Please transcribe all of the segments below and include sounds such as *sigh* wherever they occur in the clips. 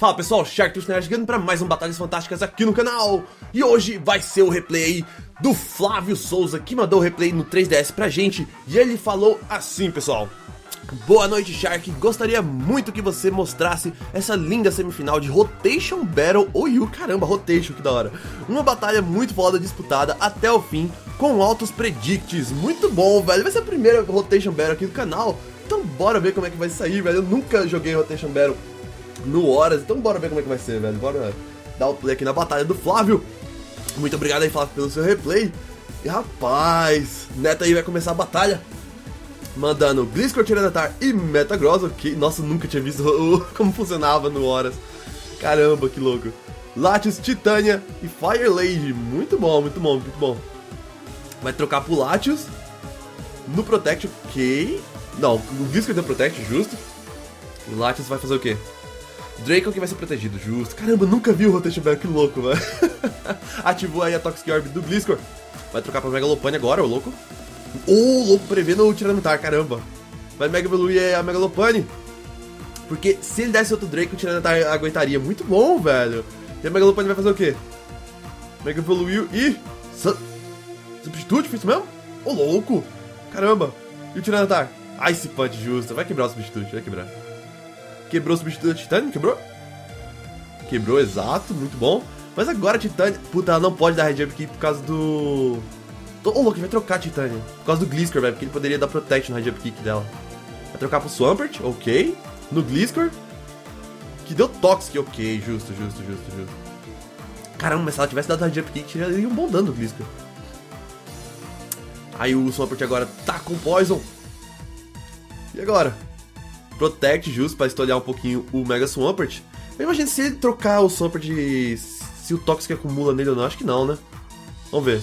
Fala pessoal, Shark Nerd chegando para mais um Batalhas Fantásticas aqui no canal. E hoje vai ser o replay do Flávio Souza que mandou o replay no 3DS pra gente. E ele falou assim pessoal. Boa noite Shark, gostaria muito que você mostrasse essa linda semifinal de Rotation Battle. Oyu, caramba, Rotation, que da hora. Uma batalha muito foda disputada até o fim com altos predicts, muito bom velho. Vai ser a primeira Rotation Battle aqui do canal. Então bora ver como é que vai sair, velho. Eu nunca joguei Rotation Battle no Horas, então bora ver como é que vai ser, velho. Bora dar o play aqui na batalha do Flávio. Muito obrigado aí, Flávio, pelo seu replay. E rapaz, Neto aí vai começar a batalha. Mandando Gliscor, Tyranitar e Metagross, ok. Nossa, nunca tinha visto *laughs* como funcionava no Horas. Caramba, que louco. Latios, Titânia e Fire Lady. Muito bom, muito bom, muito bom. Vai trocar pro Latios. No Protect, ok. Não, o Gliscor deu Protect, justo. O Latios vai fazer o quê? Draco que vai ser protegido, justo. Caramba, nunca vi o Rotation Battle, que louco, velho. *laughs* Ativou aí a Toxic Orb do Gliscor. Vai trocar pra Megalopane agora, o louco. O louco prevendo o Tiranitar, caramba. Vai Mega evoluir a Megalopane. Porque se ele desse outro Draco, o Tiranitar aguentaria. Muito bom, velho. E a Megalopane vai fazer o quê? Mega evoluiu e... Substitute, foi isso mesmo? Ô, louco. Caramba. E o Tiranitar? Ice Punch, justo. Vai quebrar o substitute, vai quebrar. Quebrou o substituto da Titânia? Quebrou? Quebrou, exato, muito bom. Mas agora a Titânia... Puta, ela não pode dar Red Jump aqui por causa do... Ô, oh, louco, vai trocar a Titânia. Por causa do Gliscor, velho, porque ele poderia dar Protect no Jump Kick dela. Vai trocar pro Swampert, ok. No Gliscor. Que deu Toxic, ok. Justo, justo, justo, justo. Caramba, mas se ela tivesse dado Red Jump Kick, tiraria um bom dano do Gliscor. Aí o Swampert agora tá com Poison. E agora? Protect justo pra estolhar um pouquinho o Mega Swampert. Eu imagino se ele trocar o Swampert, se o Toxic acumula nele ou não, acho que não, né? Vamos ver.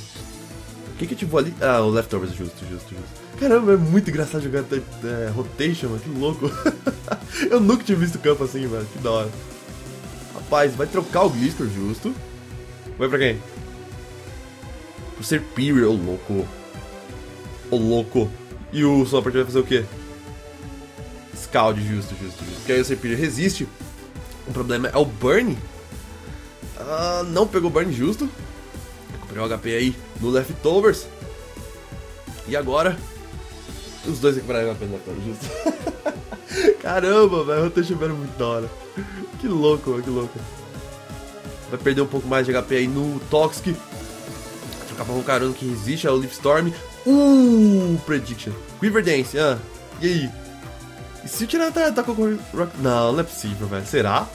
O que que ativou ali? Ah, o Leftovers, justo, justo, justo. Caramba, é muito engraçado jogar é, Rotation, mano, que louco. *laughs* eu nunca tinha visto campo assim, velho, que da hora. Rapaz, vai trocar o Gliscor, justo. Vai pra quem? Pro Serperior, ô louco. Ô louco. E o Swampert vai fazer o quê? Scald, justo, justo, justo. Aí o Serpilha resiste. O problema é o Burn. Ah, não pegou Burn justo. Recuperou o HP aí no Leftovers. E agora? Os dois recuperaram o HP no Leftovers, justo. *laughs* Caramba, velho, o Rotation Battle muito da hora. Que louco, mano, que louco. Vai perder um pouco mais de HP aí no Toxic. Trocar pra um caramba que resiste ao Leaf Storm. Uh, Prediction. Quiver Dance, ah. E aí? Se o Tiranatar atacou com Rock... Não, não é possível, velho. Será?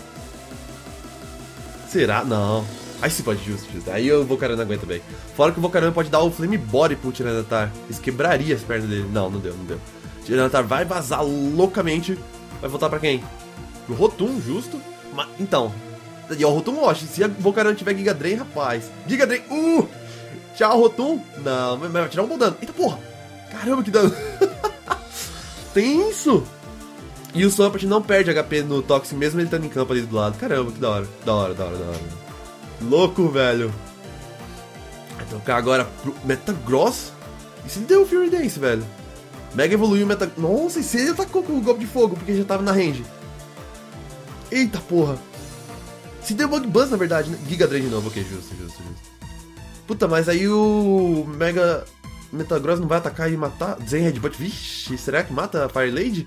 Será? Não. Aí se pode, justo, justo. Aí o Volcarona não aguenta bem. Fora que o Volcarona pode dar o Flame Body pro Tiranatar. Isso quebraria as pernas dele. Não, não deu, não deu. Tiranatar vai vazar loucamente. Vai voltar pra quem? Pro Rotum, justo. Mas, então. E o Rotum Wash. Se o Volcarona tiver Giga Drain, rapaz. Giga Drain. Uh! Tchau, Rotum. Não, mas vai tirar um bom dano. Eita porra. Caramba, que dano. *laughs* Tenso. E o Swampert não perde HP no Toxic mesmo ele estando em campo ali do lado. Caramba, que da hora. Da hora, da hora, da hora. Louco, velho. Vai trocar agora pro Metagross. E se deu o Fury Dance, velho? Mega evoluiu o Meta... Nossa, e se ele atacou com o golpe de fogo, porque já tava na range. Eita porra. Se deu Bug Buzz, na verdade, né? Giga Drain de novo. Ok, justo, justo, justo. Puta, mas aí o Mega Metagross não vai atacar e matar? Zen Headbutt, vixe, será que mata a Fire Lady?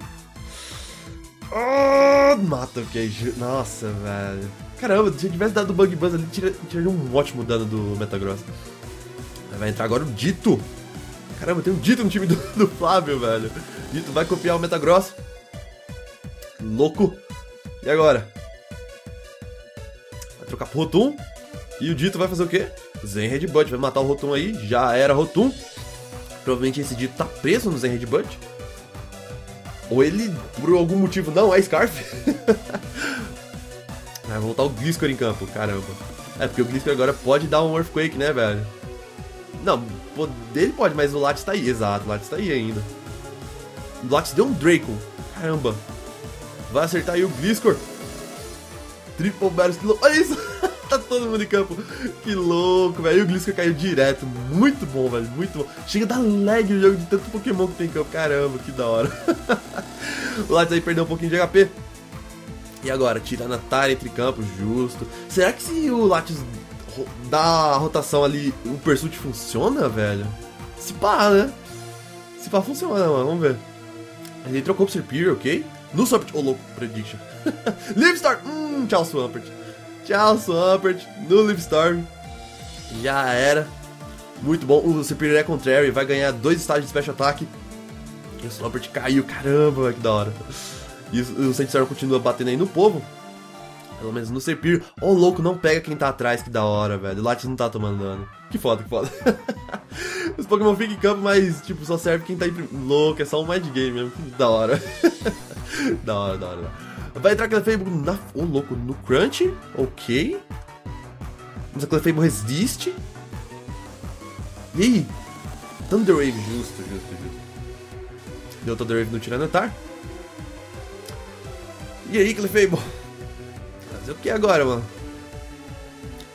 Oh, mata queijo. Nossa, velho. Caramba, se eu tivesse dado Bug Buzz ali, tiraria tira um ótimo dano do Metagross. Vai entrar agora o Dito. Caramba, tem um Dito no time do, *laughs* do Flávio, velho. Dito vai copiar o Metagross. Louco. E agora? Vai trocar pro Rotom. E o Dito vai fazer o quê? Zen Headbutt. Vai matar o Rotom aí. Já era Rotom. Provavelmente esse Dito tá preso no Zen Headbutt. Ou ele, por algum motivo, não é Scarf. *laughs* Vai voltar o Gliscor em campo, caramba. É, porque o Gliscor agora pode dar um Earthquake, né, velho? Não, dele pode, mas o Lattes tá aí. Exato, o Lattes tá aí ainda. O Lattes deu um Draco. Caramba. Vai acertar aí o Gliscor. Triple Battle Olha isso! *laughs* tá todo mundo em campo. Que louco, velho. E o Gliscor caiu direto. Muito bom, velho. Muito bom. Chega a dar lag o jogo de tanto Pokémon que tem em campo. Caramba, que da hora. *laughs* o Lights aí perdeu um pouquinho de HP. E agora, Tiranatar entre campos, justo. Será que se o Latios dá a rotação ali, o Pursuit funciona, velho? Se pá, né? Se pá, funciona, mano. Vamos ver. Ele trocou pro Serpir, ok? No Swampert. Ô, oh, louco, Prediction. *laughs* Livestorm! Hum, tchau, Swampert. Tchau, Swampert. No Livestorm. Já era. Muito bom. O Serpir é Contrary. Vai ganhar dois estágios de Special Attack. E o caiu. Caramba, que da hora. E o Sandstorm continua batendo aí no povo. Pelo menos no Serpir. Ô, oh, louco, não pega quem tá atrás, que da hora, velho. O Latios não tá tomando dano. Que foda, que foda. *laughs* Os Pokémon ficam em campo, mas, tipo, só serve quem tá aí. Louco, é só um mind game mesmo. *laughs* Da hora. da hora, da hora, da hora. Vai entrar Clefable na. Ô, oh, louco, no Crunch. Ok. Mas a Clefable resiste. E aí? Thunder Wave, justo, justo, justo. Deu Thunder Wave no Tiranatar. E aí, Clefable? Fazer o que agora, mano?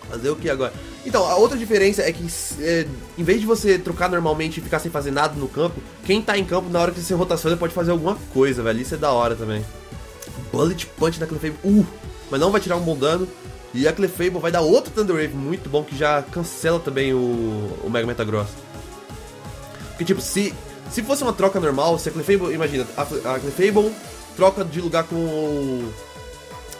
Fazer o que agora? Então, a outra diferença é que é, em vez de você trocar normalmente e ficar sem fazer nada no campo, quem tá em campo, na hora que você rotaciona, pode fazer alguma coisa, velho. Isso é da hora também. Bullet Punch da Clefable. Uh! Mas não vai tirar um bom dano. E a Clefable vai dar outro Thunder Wave muito bom, que já cancela também o, o Mega Metagross. Porque, tipo, se, se fosse uma troca normal, se a Clefable... Imagina, a, a Clefable troca de lugar com o,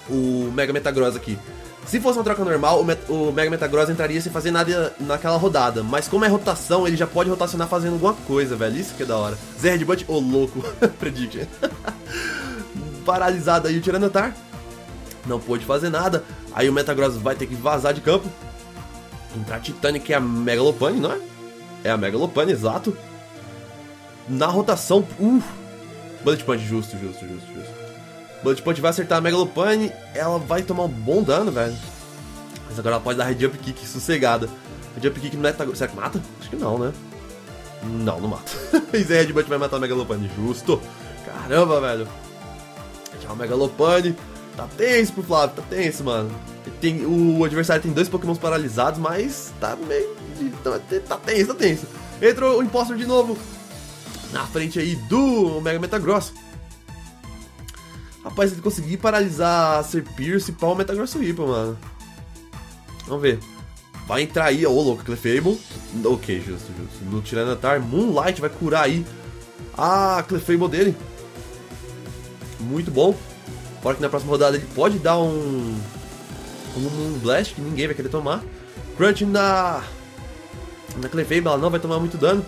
o Mega Metagross aqui. Se fosse uma troca normal, o, Met, o Mega Metagross entraria sem fazer nada naquela rodada. Mas como é rotação, ele já pode rotacionar fazendo alguma coisa, velho. Isso que é da hora. Zé Headbutt, ô oh, louco. *laughs* Prediction. Paralisado aí o Tiranatar. Não pôde fazer nada. Aí o Metagross vai ter que vazar de campo. Entrar Titanic, que é a Megalopane, não é? É a Megalopane, exato. Na rotação, uh, Bullet Punch, justo, justo, justo, justo. Bullet Punch vai acertar a Megalopane, ela vai tomar um bom dano, velho. Mas agora ela pode dar Red Jump Kick sossegada. Red Jump Kick não é... Será que mata? Acho que não, né? Não, não mata. *laughs* Zé Red Butt vai matar a Megalopane, justo. Caramba, velho. Tchau, Megalopane. Tá tenso pro Flávio, tá tenso, mano. Tem, o adversário tem dois Pokémons paralisados, mas tá meio. Tá, tá tenso, tá tenso. Entrou o Impostor de novo na frente aí do Mega Metagross. Rapaz, ele conseguir paralisar a Serpir, se pau o Metagross Whip, mano. Vamos ver. Vai entrar aí, ô louco, Clefable. Ok, justo, justo. No Tiranatar, Moonlight vai curar aí a Clefable dele. Muito bom. Fora que na próxima rodada ele pode dar um. Um Moonblast que ninguém vai querer tomar. Crunch na. Na Clefable, ela não vai tomar muito dano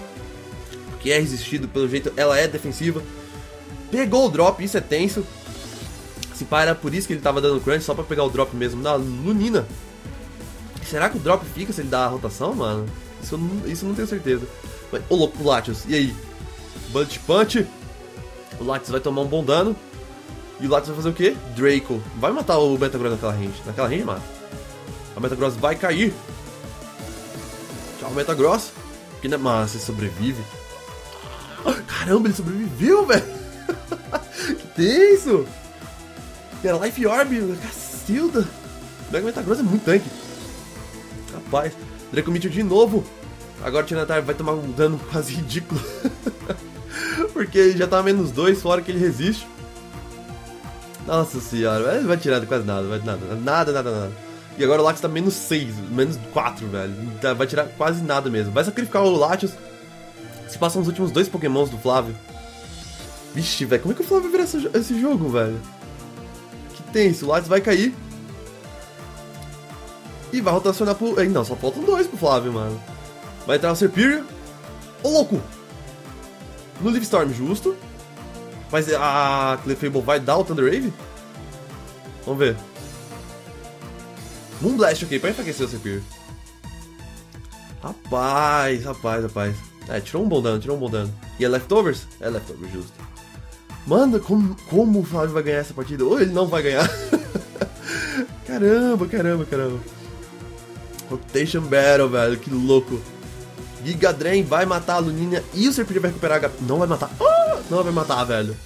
que é resistido, pelo jeito ela é defensiva. Pegou o drop, isso é tenso. Se pá, era por isso que ele tava dando crunch, só pra pegar o drop mesmo na Lunina. Será que o drop fica se ele dá a rotação, mano? Isso eu não, isso eu não tenho certeza. Mas, ô louco, Latios, e aí? Bullet Punch. O Latios vai tomar um bom dano. E o Latios vai fazer o quê? Draco. Vai matar o Metagross naquela range. Naquela range mata. A Metagross vai cair. Tchau, Metagross. Que não é massa, sobrevive. Caramba, ele sobreviveu, velho! *laughs* que tenso! Era Life Orb, Cacilda! Mega Metagross é muito tanque. Rapaz, Draco Mitchell de novo. Agora o Tinatar vai tomar um dano quase ridículo. *laughs* Porque ele já tá menos 2, fora que ele resiste. Nossa senhora, vai tirar quase nada, vai nada, nada, nada, nada. E agora o Latios tá menos 6, menos 4, velho. Tá, vai tirar quase nada mesmo. Vai sacrificar o Latios se passam os últimos dois pokémons do Flávio. Vixe, velho, como é que o Flávio vai virar esse jogo, velho? Que tenso, o Lades vai cair. E vai rotacionar pro... Não, só faltam dois pro Flávio, mano. Vai entrar o Serperior. Ô, louco! No Livestorm, justo. Mas a Clefable vai dar o Thunder Wave? Vamos ver. Moonblast, ok, pra enfraquecer o Serperior. Rapaz, rapaz, rapaz. É, tirou um bom dano, tirou um bom dano. E é leftovers? É leftovers, justo. Mano, como, como o Flávio vai ganhar essa partida? Ou ele não vai ganhar? *laughs* caramba, caramba, caramba. Rotation Battle, velho, que louco. Giga Drain vai matar a Lunina e o Serpilha vai recuperar HP. Não vai matar. Ah, não vai matar, velho.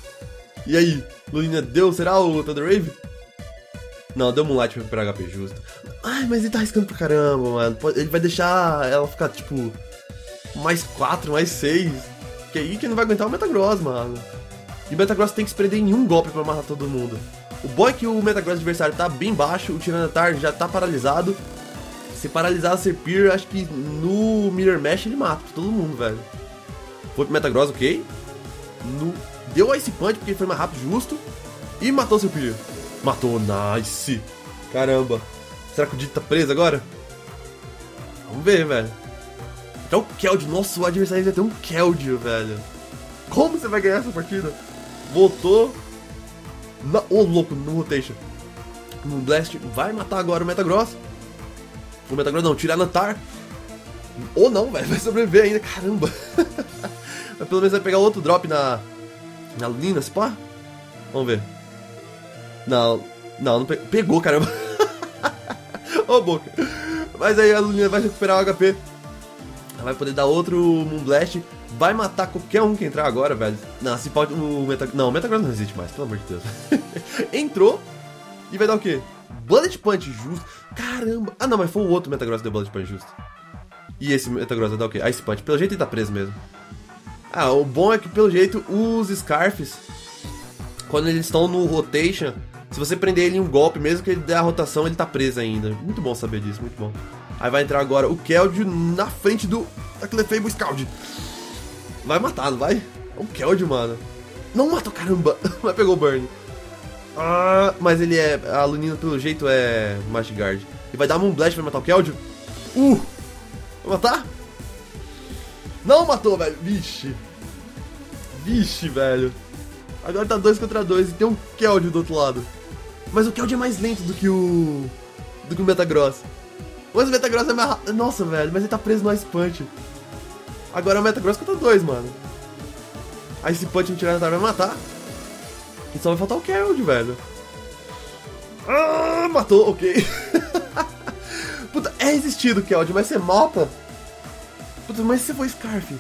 E aí? Lunina deu, será o Thunder Wave? Não, deu Moonlight pra recuperar HP, justo. Ai, mas ele tá arriscando pra caramba, mano. Ele vai deixar ela ficar, tipo, mais 4, mais 6. Que aí que não vai aguentar o Metagross, mano. E o Metagross tem que se prender em um golpe pra matar todo mundo. O bom é que o Metagross adversário tá bem baixo, o Tiranatar já tá paralisado. Se paralisar a Serpir, acho que no Mirror Mesh ele mata todo mundo, velho. Foi pro Metagross, ok. No... Deu Ice Punch porque foi mais rápido, justo. E matou o Serpir. Matou, nice. Caramba. Será que o Dito tá preso agora? Vamos ver, velho. Até o Keldeo. Nossa, o adversário vai ter um Keldeo, velho. Como você vai ganhar essa partida? Voltou. Ô, oh, louco, no rotation. No Blast vai matar agora o Metagross. O Metagross não, Tiranatar. Ou não, velho, vai sobreviver ainda, caramba. *laughs* Mas pelo menos vai pegar outro drop na. Na Lina, se pá? Vamos ver. Não, não, não pe... pegou, caramba. *laughs* Ô, oh, boca. Mas aí a Luna vai recuperar o HP. Ela vai poder dar outro Moonblast. Vai matar qualquer um que entrar agora, velho. Não, se pode. O Meta... Não, o Metagross não existe mais, pelo amor de Deus. *laughs* Entrou e vai dar o quê? Bullet Punch justo. Caramba. Ah, não, mas foi o outro Metagross que deu Bullet Punch justo. E esse Metagross vai dar o quê? Ice Punch. Pelo jeito ele tá preso mesmo. Ah, o bom é que pelo jeito os Scarfs, quando eles estão no rotation, se você prender ele em um golpe, mesmo que ele dê a rotação, ele tá preso ainda. Muito bom saber disso, muito bom. Aí vai entrar agora o Keldeo na frente do Clefable Scald. Vai matar, não vai? É o Keldeo, mano. Não matou, caramba. *laughs* Mas pegou o Burn. Ah, mas ele é... A Lunina, pelo jeito, é Magic. E vai dar Moonblast pra matar o Keldeo? Uh! Vai matar? Não matou, velho. Vixe. Vixe, velho. Agora tá 2 contra 2 e tem um Keldeo do outro lado. Mas o Keldeo é mais lento do que o... Do que o Metagross. Mas o Metagross é mais. Nossa, velho, mas ele tá preso no Ice Punch. Agora o Metagross contra 2, mano. Aí esse Punch no Tiranossauro vai matar. E só vai faltar o Keldeo, velho. Ah, matou, ok. *laughs* Puta, é resistido o Keldeo, mas você mata... Puta, mas se você for Scarf?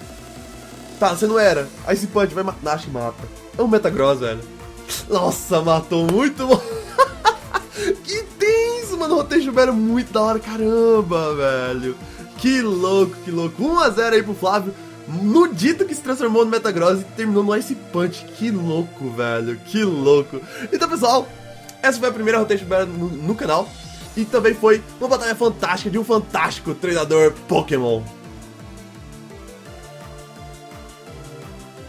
Tá, você não era. Aí esse Punch vai matar. Acho que mata. É um Metagross, velho. Nossa, matou muito *laughs* que tenso, mano. O roteiro era muito da hora. Caramba, velho. Que louco, que louco. 1x0 aí pro Flávio. No dito que se transformou no Metagross e terminou no Ice Punch. Que louco, velho. Que louco. Então, pessoal, essa foi a primeira Rotation Battle no, no canal. E também foi uma batalha fantástica de um fantástico treinador Pokémon.